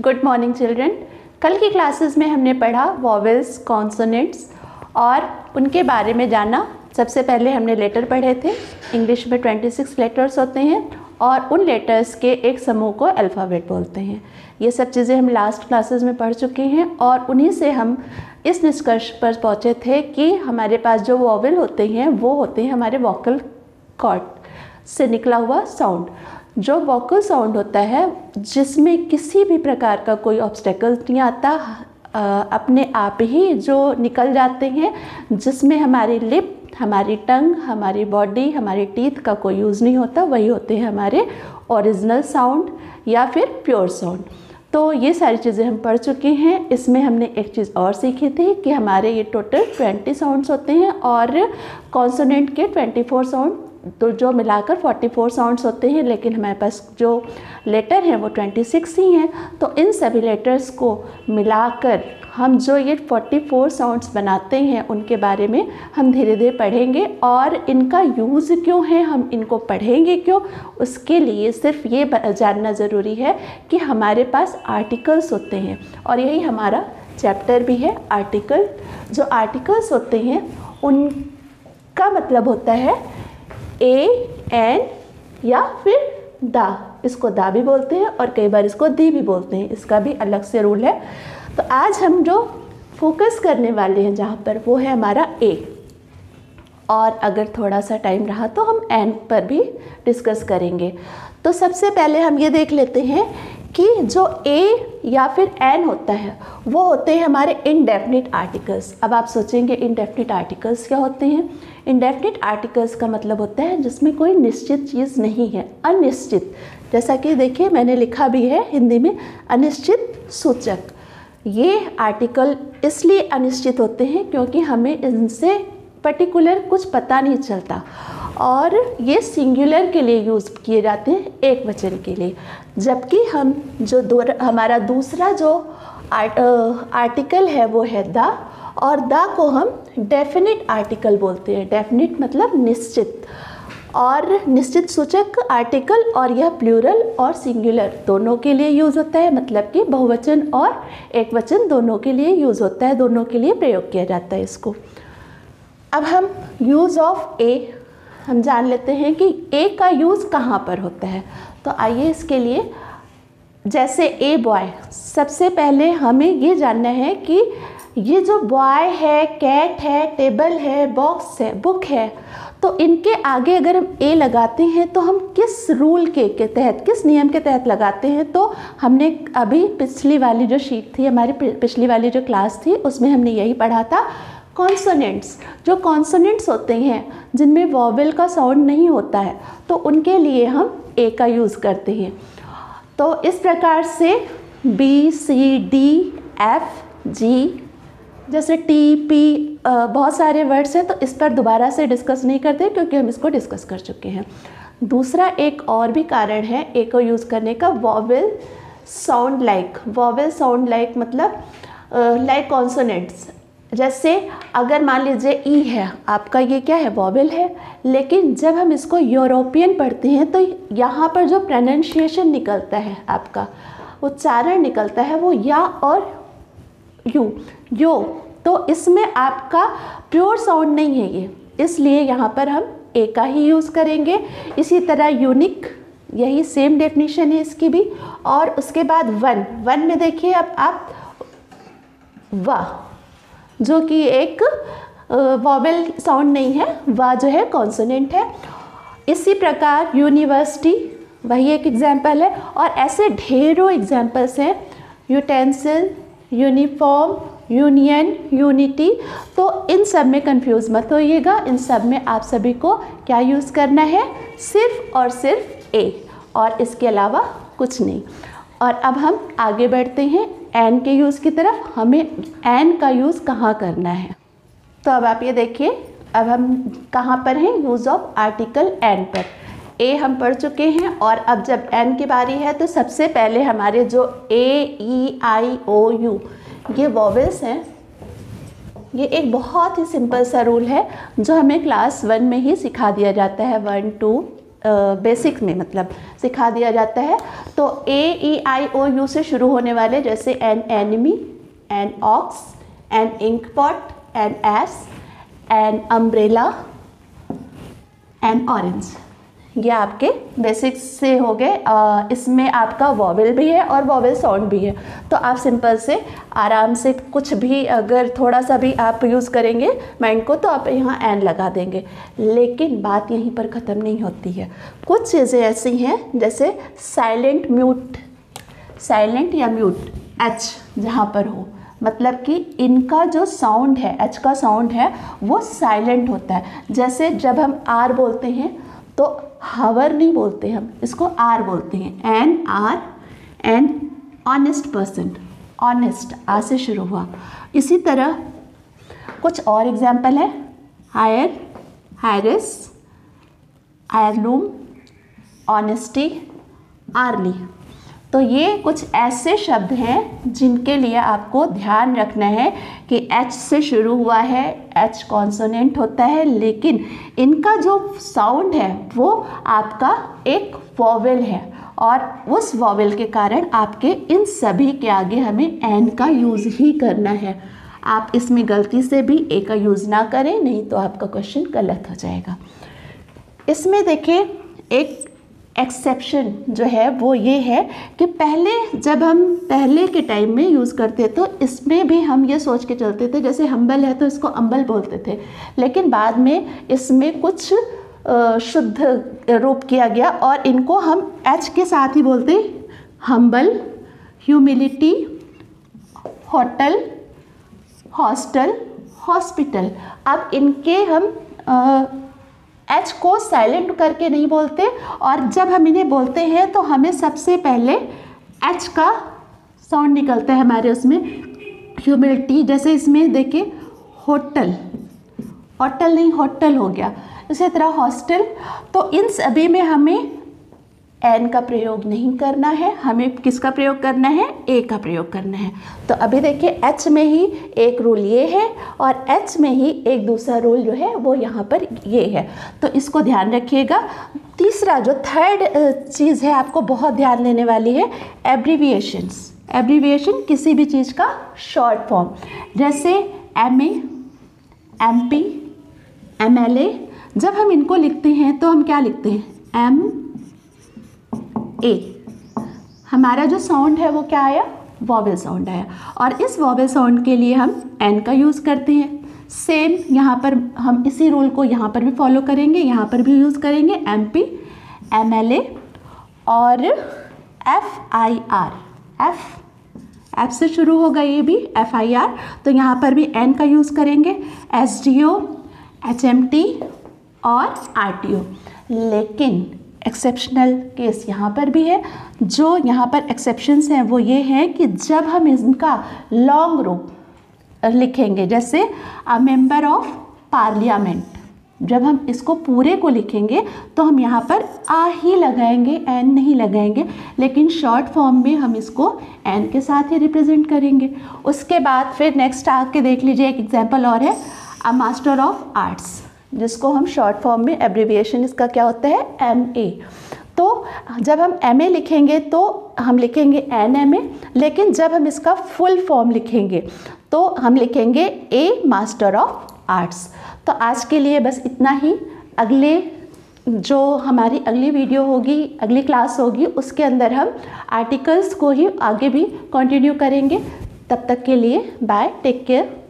Good morning children कल की classes में हमने पढ़ा वॉवेल्स कॉन्सोनेंट्स और उनके बारे में जाना। सबसे पहले हमने लेटर पढ़े थे। इंग्लिश में 26 लेटर्स होते हैं और उन लेटर्स के एक समूह को अल्फ़ाबेट बोलते हैं। ये सब चीज़ें हम लास्ट क्लासेस में पढ़ चुके हैं और उन्हीं से हम इस निष्कर्ष पर पहुँचे थे कि हमारे पास जो वॉवल होते हैं, वो होते हैं हमारे वॉकल कॉर्ड से निकला हुआ साउंड जो वोकल साउंड होता है, जिसमें किसी भी प्रकार का कोई ऑब्स्टेकल नहीं आता अपने आप ही जो निकल जाते हैं, जिसमें हमारी लिप हमारी टंग हमारी बॉडी हमारी टीथ का कोई यूज़ नहीं होता, वही होते हैं हमारे ओरिजिनल साउंड या फिर प्योर साउंड तो ये सारी चीज़ें हम पढ़ चुके हैं। इसमें हमने एक चीज़ और सीखी थी कि हमारे ये टोटल ट्वेंटी साउंड्स होते हैं और कॉन्सोनेंट के ट्वेंटी फोर साउंड तो जो मिलाकर 44 साउंड्स होते हैं, लेकिन हमारे पास जो लेटर हैं, वो 26 ही हैं तो इन सभी लेटर्स को मिलाकर हम जो ये 44 साउंड्स बनाते हैं, उनके बारे में हम धीरे धीरे पढ़ेंगे, और इनका यूज़ क्यों है, हम इनको पढ़ेंगे क्यों, उसके लिए सिर्फ़ ये जानना ज़रूरी है कि हमारे पास आर्टिकल्स होते हैं, और यही हमारा चैप्टर भी है आर्टिकल जो आर्टिकल्स होते हैं उनका मतलब होता है ए एन या फिर दा। इसको दा भी बोलते हैं और कई बार इसको दी भी बोलते हैं। इसका भी अलग से रूल है। तो आज हम जो फोकस करने वाले हैं जहाँ पर वो है हमारा ए और अगर थोड़ा सा टाइम रहा तो हम एन पर भी डिस्कस करेंगे। तो सबसे पहले हम ये देख लेते हैं कि जो ए या फिर एन होता है, वो होते हैं हमारे इनडेफिनिट आर्टिकल्स अब आप सोचेंगे इनडेफिनिट आर्टिकल्स क्या होते हैं? इनडेफिनिट आर्टिकल्स का मतलब होता है जिसमें कोई निश्चित चीज़ नहीं है, अनिश्चित। जैसा कि देखिए, मैंने लिखा भी है हिंदी में, अनिश्चित सूचक। ये आर्टिकल इसलिए अनिश्चित होते हैं क्योंकि हमें इनसे पर्टिकुलर कुछ पता नहीं चलता। और ये सिंगुलर के लिए यूज़ किए जाते हैं एक वचन के लिए। जबकि हम जो दो हमारा दूसरा जो आर्ट, आर्टिकल है वो है द और द को हम डेफिनेट आर्टिकल बोलते हैं। डेफिनेट मतलब निश्चित। और निश्चित सूचक आर्टिकल और यह प्लूरल और सिंगुलर दोनों के लिए यूज़ होता है। मतलब कि बहुवचन और एक वचन दोनों के लिए यूज़ होता है। दोनों के लिए प्रयोग किया जाता है इसको। अब हम यूज़ ऑफ़ ए हम जान लेते हैं कि ए का यूज़ कहाँ पर होता है। तो आइए इसके लिए, जैसे ए बॉय सबसे पहले हमें ये जानना है कि ये जो बॉय है कैट है टेबल है बॉक्स है बुक है तो इनके आगे अगर हम ए लगाते हैं तो हम किस रूल के के तहत, किस नियम के तहत लगाते हैं? तो हमने अभी पिछली वाली जो शीट थी, हमारी पिछली वाली जो क्लास थी, उसमें हमने यही पढ़ा था कॉन्सोनेंट्स जो कॉन्सोनेंट्स होते हैं, जिनमें वॉवल का साउंड नहीं होता है तो उनके लिए हम ए का यूज़ करते हैं। तो इस प्रकार से B C D F G जैसे टी पी बहुत सारे वर्ड्स हैं तो इस पर दोबारा से डिस्कस नहीं करते, क्योंकि हम इसको डिस्कस कर चुके हैं। दूसरा एक और भी कारण है ए को यूज़ करने का vowel sound like vowel sound like मतलब लाइक कॉन्सोनेंट्स जैसे अगर मान लीजिए ई है, आपका ये क्या है वॉबल है, लेकिन जब हम इसको यूरोपियन पढ़ते हैं तो यहाँ पर जो प्रोनाउंसिएशन निकलता है आपका, उच्चारण निकलता है वो या और यू, यो तो इसमें आपका प्योर साउंड नहीं है ये। इसलिए यहाँ पर हम ए का ही यूज़ करेंगे। इसी तरह यूनिक यही सेम डेफिनेशन है इसकी भी। और उसके बाद वन वन में देखिए अब आप वाह जो कि एक वॉवेल साउंड नहीं है, वह जो है कॉन्सोनेंट है। इसी प्रकार यूनिवर्सिटी वही एक एग्ज़ाम्पल है। और ऐसे ढेरों एग्जाम्पल्स हैं यूटेंसिल यूनिफॉर्म यूनियन यूनिटी तो इन सब में कंफ्यूज मत होइएगा। इन सब में आप सभी को क्या यूज़ करना है? सिर्फ़ और सिर्फ़ ए और इसके अलावा कुछ नहीं। और अब हम आगे बढ़ते हैं। एन के यूज़ की तरफ़ हमें एन का यूज़ कहाँ करना है? तो अब आप ये देखिए, अब हम कहाँ पर हैं? यूज़ ऑफ़ आर्टिकल एन पर। ए हम पढ़ चुके हैं और अब जब एन की बारी है तो सबसे पहले हमारे जो ए ई आई ओ यू ये वॉवेल्स हैं, ये एक बहुत ही सिंपल सा रूल है, जो हमें क्लास वन में ही सिखा दिया जाता है। वन टू बेसिक में मतलब सिखा दिया जाता है। तो ए ई आई ओ यू से शुरू होने वाले जैसे an enemy an ox an ink pot an S an umbrella an orange ये आपके बेसिक्स से हो गए। इसमें आपका वॉवल भी है और वॉवल साउंड भी है। तो आप सिंपल से, आराम से कुछ भी अगर थोड़ा सा भी आप यूज़ करेंगे माइंड को तो आप यहाँ एन लगा देंगे। लेकिन बात यहीं पर ख़त्म नहीं होती है। कुछ चीज़ें ऐसी हैं, जैसे साइलेंट म्यूट साइलेंट या म्यूट एच जहाँ पर हो। मतलब कि इनका जो साउंड है एच का साउंड है, वो साइलेंट होता है। जैसे जब हम आर बोलते हैं तो हावर नहीं बोलते हम, इसको आर बोलते हैं। An R, an honest person honest आ से शुरू हुआ। इसी तरह कुछ और एग्ज़ाम्पल है। Heir, heiress heirloom honesty early. तो ये कुछ ऐसे शब्द हैं जिनके लिए आपको ध्यान रखना है कि एच से शुरू हुआ है एच कॉन्सोनेंट होता है, लेकिन इनका जो साउंड है, वो आपका एक वॉवेल है और उस वॉवेल के कारण आपके इन सभी के आगे हमें एन का यूज़ ही करना है। आप इसमें गलती से भी ए का यूज़ ना करें, नहीं तो आपका क्वेश्चन गलत हो जाएगा। इसमें देखिए एक एक्सेप्शन जो है, वो ये है कि पहले जब हम पहले के टाइम में यूज़ करते तो इसमें भी हम ये सोच के चलते थे, जैसे हम्बल है तो इसको अम्बल बोलते थे। लेकिन बाद में इसमें कुछ शुद्ध रूप किया गया और इनको हम एच के साथ ही बोलते humble humility hotel hostel hospital अब इनके हम एच को साइलेंट करके नहीं बोलते और जब हम इन्हें बोलते हैं तो हमें सबसे पहले एच का साउंड निकलता है हमारे उसमें। ह्यूमिलिटी जैसे इसमें देखिए होटल होटल नहीं होटल हो गया। इसी तरह हॉस्टल तो इन सभी में हमें एन का प्रयोग नहीं करना है, हमें किसका प्रयोग करना है? ए का प्रयोग करना है। तो अभी देखिए, एच में ही एक रूल ये है और एच में ही एक दूसरा रूल जो है, वो यहाँ पर ये है। तो इसको ध्यान रखिएगा। तीसरा जो थर्ड चीज़ है, आपको बहुत ध्यान देने वाली है एब्रीविएशंस एब्रीविएशन किसी भी चीज़ का शॉर्ट फॉर्म जैसे M A M P M L A जब हम इनको लिखते हैं तो हम क्या लिखते हैं? एम ए हमारा जो साउंड है वो क्या आया? वॉवेल साउंड आया। और इस वॉवेल साउंड के लिए हम एन का यूज़ करते हैं। सेम यहाँ पर हम इसी रूल को यहाँ पर भी फॉलो करेंगे, यहाँ पर भी यूज़ करेंगे M P M L A और F I R F F से शुरू होगा ये भी एफ़ आई आर तो यहाँ पर भी एन का यूज़ करेंगे। S D O H M T और आर टी ओ लेकिन एक्सेप्शनल केस यहाँ पर भी है। जो यहाँ पर एक्सेप्शंस हैं, वो ये हैं कि जब हम इनका लॉन्ग रूप लिखेंगे, जैसे अ मेंबर ऑफ़ पार्लियामेंट जब हम इसको पूरे को लिखेंगे तो हम यहाँ पर आ ही लगाएँगे एन नहीं लगाएँगे, लेकिन शॉर्ट फॉर्म में हम इसको एन के साथ ही रिप्रेजेंट करेंगे। उसके बाद फिर नेक्स्ट आके देख लीजिए, एक एग्जांपल और है अ मास्टर ऑफ़ आर्ट्स जिसको हम शॉर्ट फॉर्म में एब्रीविएशन इसका क्या होता है? एम ए तो जब हम एम ए लिखेंगे तो हम लिखेंगे एन एम ए लेकिन जब हम इसका फुल फॉर्म लिखेंगे तो हम लिखेंगे ए मास्टर ऑफ़ आर्ट्स तो आज के लिए बस इतना ही। अगले जो हमारी अगली वीडियो होगी, अगली क्लास होगी, उसके अंदर हम आर्टिकल्स को ही आगे भी कंटिन्यू करेंगे। तब तक के लिए बाय टेक केयर